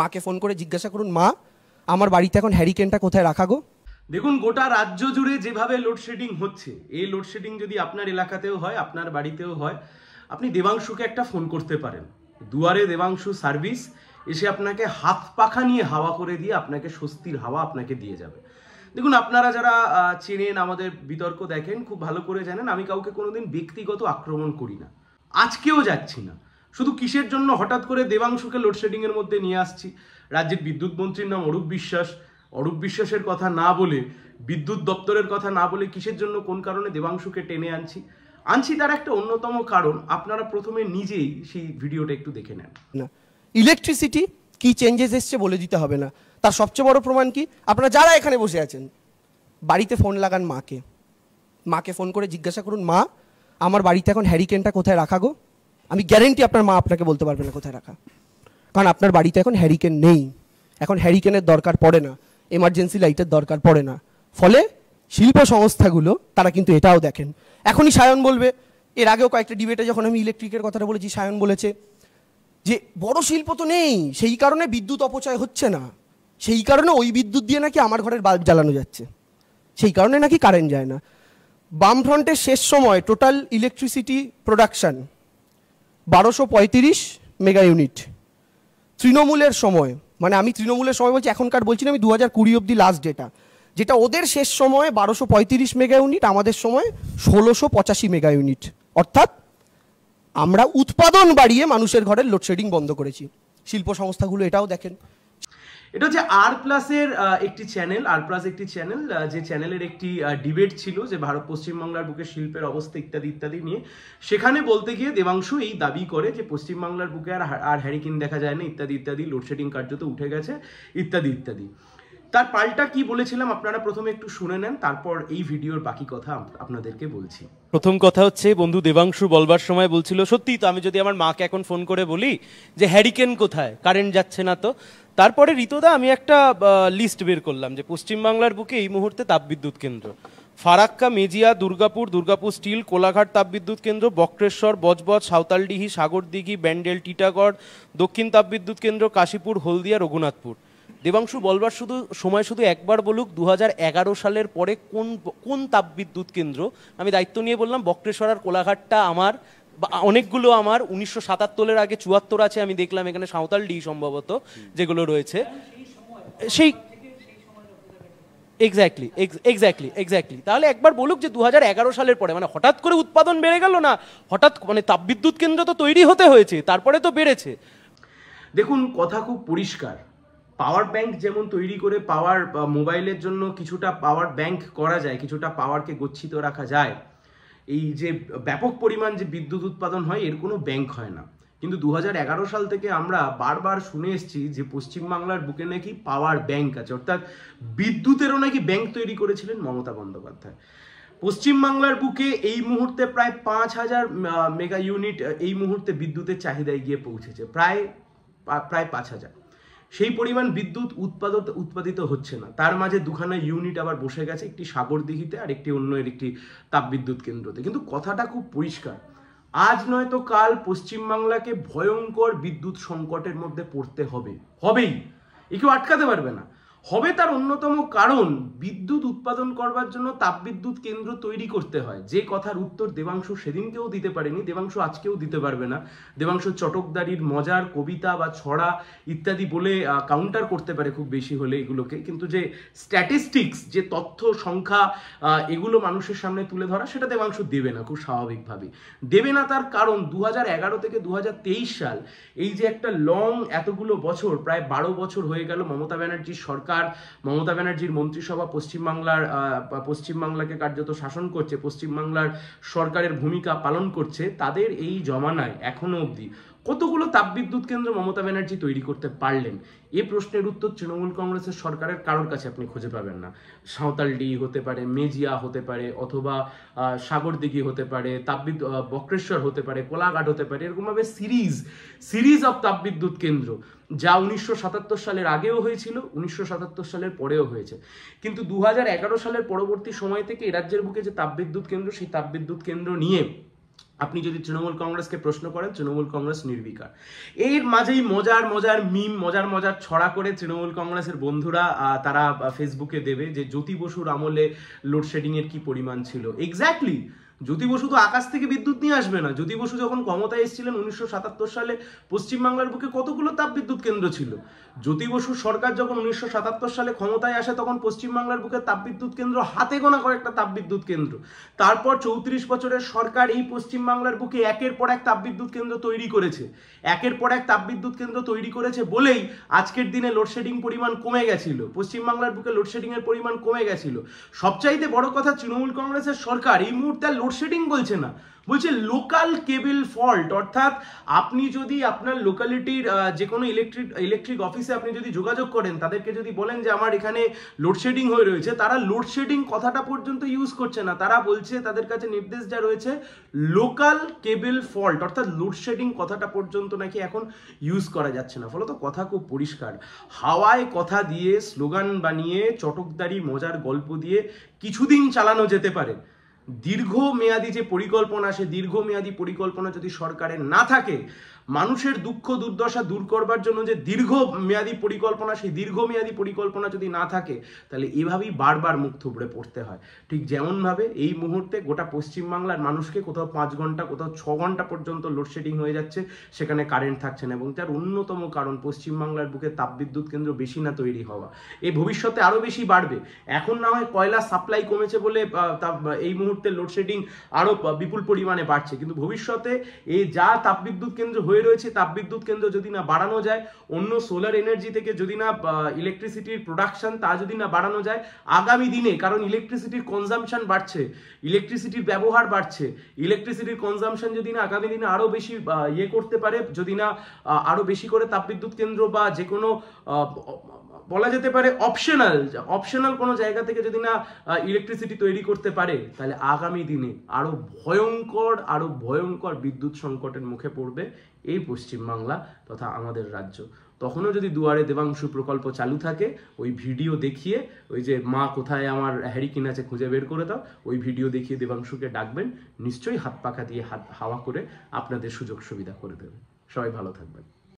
মাকে ফোন করে জিজ্ঞাসা করুন, মা, আমার বাড়িতে এখন হ্যারিকেনটা কোথায় রাখা গো? দেখুন, গোটা রাজ্য জুড়ে যেভাবে লোডশেডিং হচ্ছে, এই লোডশেডিং যদি আপনার এলাকাতেও হয়, আপনার বাড়িতেও হয়, আপনি দেবাংশুকে একটা ফোন করতে পারেন। দুয়ারে দেবাংশু সার্ভিস এসে আপনাকে হাত পাখা নিয়ে হাওয়া করে দিয়ে আপনাকে স্বস্তির হাওয়া আপনাকে দিয়ে যাবে। দেখুন, আপনারা যারা চেনেন, আমাদের বিতর্ক দেখেন, খুব ভালো করে জানেন, আমি কাউকে কোনোদিন ব্যক্তিগত আক্রমণ করি না। আজকেও যাচ্ছি না। শুধু কিসের জন্য হঠাৎ করে দেবাংশুকে লোডশেডিং এর মধ্যে নিয়ে আসছি? রাজ্যের বিদ্যুৎ মন্ত্রীর নাম অরূপ বিশ্বাস। অরূপ বিশ্বাসের কথা না বলে, বিদ্যুৎ দপ্তরের কথা না বলে কিসের জন্য, কোন কারণে দেবাংশুকে টেনে আনছি? আনছি তার একটা অন্যতম কারণ, আপনারা প্রথমে নিজেই সেই ভিডিওটা একটু দেখে নেন। না। ইলেকট্রিসিটি কি চেঞ্জেস এসছে বলে দিতে হবে না। তার সবচেয়ে বড় প্রমাণ কি? আপনারা যারা এখানে বসে আছেন, বাড়িতে ফোন লাগান মাকে। মাকে ফোন করে জিজ্ঞাসা করুন, মা, আমার বাড়িতে এখন হ্যারিকেনটা কোথায় রাখা গো? আমি গ্যারেন্টি আপনার মা আপনাকে বলতে পারবে না কোথায় রাখা। কারণ আপনার বাড়িতে এখন হ্যারিকেন নেই। এখন হ্যারিকেনের দরকার পড়ে না। এমার্জেন্সি লাইটের দরকার পড়ে না। ফলে শিল্প সংস্থাগুলো, তারা কিন্তু এটাও দেখেন। এখনই সায়ন বলবে। এর আগেও কয়েকটা ডিবেটে যখন আমি ইলেকট্রিকের কথাটা বলেছি, সায়ন বলেছে যে, বড় শিল্প তো নেই। সেই কারণে বিদ্যুৎ অপচয় হচ্ছে না। সেই কারণে ওই বিদ্যুৎ দিয়ে নাকি আমার ঘরের বাল্ব জ্বালানো যাচ্ছে। সেই কারণে নাকি কারেন্ট যায় না। বামফ্রন্টের শেষ সময় টোটাল ইলেকট্রিসিটি প্রোডাকশন বারোশো পঁয়ত্রিশ মেগা ইউনিট। তৃণমূলের সময় মানে আমি তৃণমূলের সময় বলছি, এখনকার বলছি না, আমি দু হাজার কুড়ি অব্দি লাস্ট ডেটা যেটা ওদের শেষ সময় বারোশো পঁয়ত্রিশ মেগা ইউনিট, আমাদের সময় ষোলোশো পঁচাশি মেগা ইউনিট। অর্থাৎ আমরা উৎপাদন বাড়িয়ে মানুষের ঘরের লোডশেডিং বন্ধ করেছি। শিল্প সংস্থাগুলো এটাও দেখেন। এটা হচ্ছে আর প্লাসের একটি চ্যানেল আর প্লাস একটি চ্যানেল যে চ্যানেলের একটি ডিবেট ছিল যে ভারত পশ্চিমবাংলার বুকে শিল্পের অবস্থা ইত্যাদি ইত্যাদি নিয়ে। সেখানে বলতে গিয়ে দেবাংশু এই দাবি করে যে পশ্চিমবাংলার বুকে আর আর হ্যারিকিন দেখা যায় না, ইত্যাদি ইত্যাদি লোডশেডিং কার্য তো উঠে গেছে, ইত্যাদি ইত্যাদি। তার পাল্টা কি বলেছিলাম আপনারা প্রথমে একটু শুনে নেন, তারপর এই ভিডিওর বাকি কথা আপনাদেরকে বলছি। প্রথম কথা হচ্ছে, বন্ধু দেবাংশু বলবার সময় বলছিল, সত্যি তো আমি যদি আমার মাকে এখন ফোন করে বলি যে হ্যারিকেন কোথায়? কারেন্ট যাচ্ছে না তো? তারপরে রিতোদা, আমি একটা লিস্ট বের করলাম যে, পশ্চিমবাংলার বুকে এই মুহূর্তে তাপবিদ্যুৎ কেন্দ্র। ফারাক্কা, মেজিয়া, দুর্গাপুর দুর্গাপুর স্টিল, কোলাঘাট তাপবিদ্যুৎ কেন্দ্র, বক্রেশ্বর, বজবজ, সাঁওতালডিহি, সাগরদিঘি, ব্যান্ডেল, টিটাগড়, দক্ষিণ তাপবিদ্যুৎ কেন্দ্র, কাশীপুর, হলদিয়া, রঘুনাথপুর। দেবাংশু, বলবার শুধু, সময় শুধু একবার বলুক দু হাজার এগারো সালের পরে কোন কোন তাপবিদ্যুৎ কেন্দ্র, আমি দায়িত্ব নিয়ে বললাম, বক্রেশ্বর আর কোলাঘাটটা আমার অনেকগুলো আমার, উনিশশো সাতাত্তরের আগে চুয়াত্তর আছে, আমি দেখলাম এখানে সাঁওতাল ডি সম্ভবত, যেগুলো রয়েছে। সেই এক্স্যাক্টলি এক্স্যাক্টলি এক্স্যাক্টলি তাহলে একবার বলুক যে দু হাজার এগারো সালের পরে মানে হঠাৎ করে উৎপাদন বেড়ে গেল না? হঠাৎ মানে তাপবিদ্যুৎ কেন্দ্র তো তৈরি হতে হয়েছে, তারপরে তো বেড়েছে। দেখুন, কথা খুব পরিষ্কার। পাওয়ার ব্যাংক যেমন তৈরি করে পাওয়ার মোবাইলের জন্য কিছুটা পাওয়ার ব্যাংক করা যায়, কিছুটা পাওয়ারকে গচ্ছিত রাখা যায়, এই যে ব্যাপক পরিমাণ যে বিদ্যুৎ উৎপাদন হয়, এর কোনো ব্যাংক হয় না। কিন্তু দু হাজার এগারো সাল থেকে আমরা বারবার শুনে এসেছি যে পশ্চিমবাংলার বুকে নাকি পাওয়ার ব্যাংক আছে। অর্থাৎ বিদ্যুতেরও নাকি ব্যাংক তৈরি করেছিলেন মমতা বন্দ্যোপাধ্যায়। পশ্চিমবাংলার বুকে এই মুহূর্তে প্রায় পাঁচ হাজার মেগা ইউনিট, এই মুহূর্তে বিদ্যুতের চাহিদায় গিয়ে পৌঁছেছে। প্রায় প্রায় পাঁচ হাজার। সেই পরিমাণ বিদ্যুৎ উৎপাদিত উৎপাদিত হচ্ছে না। তার মাঝে দুখানা ইউনিট আবার বসে গেছে, একটি সাগরদিঘিতে আর একটি অন্য একটি তাপবিদ্যুৎ কেন্দ্রতে। কিন্তু কথাটা খুব পরিষ্কার। আজ নয়তো কাল পশ্চিমবাংলাকে ভয়ঙ্কর বিদ্যুৎ সংকটের মধ্যে পড়তে হবে। হবেই। এ আটকাতে পারবে না। হবে তার অন্যতম কারণ বিদ্যুৎ উৎপাদন করবার জন্য তাপবিদ্যুৎ কেন্দ্র তৈরি করতে হয়। যে কথার উত্তর দেবাংশু সেদিনকেও দিতে পারেনি, দেবাংশু আজকেও দিতে পারবে না। দেবাংশু চটকদারির মজার কবিতা বা ছড়া ইত্যাদি বলে কাউন্টার করতে পারে খুব বেশি হলে এগুলোকে। কিন্তু যে স্ট্যাটিস্টিক্স যে তথ্য, সংখ্যা এগুলো মানুষের সামনে তুলে ধরা, সেটা দেবাংশু দেবে না খুব স্বাভাবিকভাবে দেবে না তার কারণ দু থেকে দু হাজার তেইশ সাল এই যে একটা লং এতগুলো বছর, প্রায় বারো বছর হয়ে গেল মমতা ব্যানার্জির সরকার মমতা ব্যানার্জির মন্ত্রিসভা পশ্চিমবাংলার পশ্চিমবাংলাকে কার্যত শাসন করছে, পশ্চিমবাংলার সরকারের ভূমিকা পালন করছে, তাদের এই জমানায় এখনও অবধি কতগুলো তাপবিদ্যুৎ কেন্দ্র মমতা ব্যানার্জি তৈরি করতে পারলেন? এ প্রশ্নের উত্তর তৃণমূল কংগ্রেসের সরকারের কারোর কাছে আপনি খুঁজে পাবেন না। সাঁওতালডি হতে পারে, মেজিয়া হতে পারে, অথবা সাগরদিঘি হতে পারে, তাপবিদ্যুৎ বক্রেশ্বর হতে পারে, কোলাঘাট হতে পারে এরকমভাবে সিরিজ সিরিজ অফ তাপবিদ্যুৎ কেন্দ্র, যা উনিশশো সাতাত্তর সালের আগেও হয়েছিল, উনিশশো সাতাত্তর সালের পরেও হয়েছে। কিন্তু দু হাজার এগারো সালের পরবর্তী সময় থেকে এ রাজ্যের বুকে যে তাপবিদ্যুৎ কেন্দ্র, সেই তাপবিদ্যুৎ কেন্দ্র নিয়ে আপনি যদি তৃণমূল কংগ্রেসকে প্রশ্ন করেন, তৃণমূল কংগ্রেস নির্বিকার। এর মাঝেই মজার মজার মিম মজার মজার ছড়া করে তৃণমূল কংগ্রেসের বন্ধুরা তারা ফেসবুকে দেবে যে জ্যোতি বসুর আমলে লোডশেডিংয়ের কি পরিমাণ ছিল। এক্স্যাক্টলি জ্যোতি বসু তো আকাশ থেকে বিদ্যুৎ নিয়ে আসবে না। জ্যোতি বসু যখন ক্ষমতায় এসেছিলেন উনিশশো সাতাত্তর সালে, পশ্চিমবাংলার বুকে কতগুলো তাপ বিদ্যুৎ কেন্দ্র ছিল? জ্যোতি বসুর সরকার যখন উনিশশো সাতাত্তর সালে ক্ষমতায় আসে, তখন পশ্চিমবাংলার বুকে তাপবিদ্যুৎ কেন্দ্র, হাতে গোনা কয়েকটা তাপবিদ্যুৎ কেন্দ্র। তারপর চৌত্রিশ বছরের সরকার এই পশ্চিমবাংলার বুকে একের পর এক তাপবিদ্যুৎ কেন্দ্র তৈরি করেছে। একের পর এক তাপবিদ্যুৎ কেন্দ্র তৈরি করেছে বলেই আজকের দিনে লোডশেডিং পরিমাণ কমে গেছিল। পশ্চিমবাংলার বুকে লোডশেডিং এর পরিমাণ কমে গেছিল। সবচাইতে বড় কথা তৃণমূল কংগ্রেসের সরকার এই মুহূর্তে আর লোডশেডিং বলছে না। বলছে লোকাল কেবল ফল্ট অর্থাৎ আপনি যদি আপনার লোকালিটির যে কোনো ইলেকট্রিক ইলেকট্রিক অফিসে আপনি যদি যোগাযোগ করেন, তাদেরকে যদি বলেন যে আমার এখানে লোডশেডিং হয়ে রয়েছে, তারা লোডশেডিং কথাটা পর্যন্ত ইউজ করছে না। তারা বলছে, তাদের কাছে নির্দেশ যা রয়েছে লোকাল কেবল ফল্ট অর্থাৎ লোডশেডিং কথাটা পর্যন্ত নাকি এখন ইউজ করা যাচ্ছে না। ফলত কথা খুব পরিষ্কার। হাওয়ায় কথা দিয়ে স্লোগান বানিয়ে, চটকদারি, মজার গল্প দিয়ে কিছুদিন চালানো যেতে পারে। দীর্ঘমেয়াদী যে পরিকল্পনা সে দীর্ঘমেয়াদী পরিকল্পনা যদি সরকারের না থাকে মানুষের দুঃখ, দুর্দশা দূর করবার জন্য যে দীর্ঘ মেয়াদী পরিকল্পনা, সেই দীর্ঘমেয়াদী পরিকল্পনা যদি না থাকে, তাহলে এভাবেই বারবার মুখ থুবড়ে পড়তে হয়। ঠিক যেমনভাবে এই মুহূর্তে গোটা পশ্চিমবাংলার মানুষকে কোথাও পাঁচ ঘণ্টা, কোথাও ছ ঘণ্টা পর্যন্ত লোডশেডিং হয়ে যাচ্ছে, সেখানে কারেন্ট থাকছে না এবং তার অন্যতম কারণ পশ্চিমবাংলার বুকে তাপবিদ্যুৎ কেন্দ্র বেশি না তৈরি হওয়া। এই ভবিষ্যতে আরও বেশি বাড়বে। এখন না হয় কয়লা সাপ্লাই কমেছে বলে এই মুহূর্তে লোডশেডিং আরও বিপুল পরিমাণে বাড়ছে। কিন্তু ভবিষ্যতে এই যা তাপবিদ্যুৎ কেন্দ্র হয়ে রয়েছে তাপবিদ্যুৎ কেন্দ্র যদি না বাড়ানো যায়, অন্য সোলার এনার্জি থেকে যদি না ইলেকট্রিসিটির প্রোডাকশন তা যদি না বাড়ানো যায়, আগামী দিনে, কারণ ইলেকট্রিসিটির কনজামশন বাড়ছে ইলেকট্রিসিটির ব্যবহার বাড়ছে ইলেকট্রিসিটির কনজামশন যদি না আগামী দিনে আরও বেশি ইয়ে করতে পারে, যদি না আরও বেশি করে তাপবিদ্যুৎ কেন্দ্র বা যে কোনো বলা যেতে পারে অপশনাল অপশনাল কোনো জায়গা থেকে যদি না ইলেকট্রিসিটি তৈরি করতে পারে, তাহলে আগামী দিনে আরও ভয়ঙ্কর আরও ভয়ঙ্কর বিদ্যুৎ সংকটের মুখে পড়বে এই পশ্চিমবাংলা তথা আমাদের রাজ্য। তখনও যদি দুয়ারে দেবাংশু প্রকল্প চালু থাকে, ওই ভিডিও দেখিয়ে, ওই যে মা কোথায় আমার হ্যারিকিন আছে খুঁজে বের করে দাও, ওই ভিডিও দেখিয়ে দেবাংশুকে ডাকবেন, নিশ্চয়ই হাত পাখা দিয়ে হাত হাওয়া করে আপনাদের সুযোগ সুবিধা করে দেবে। সবাই ভালো থাকবেন।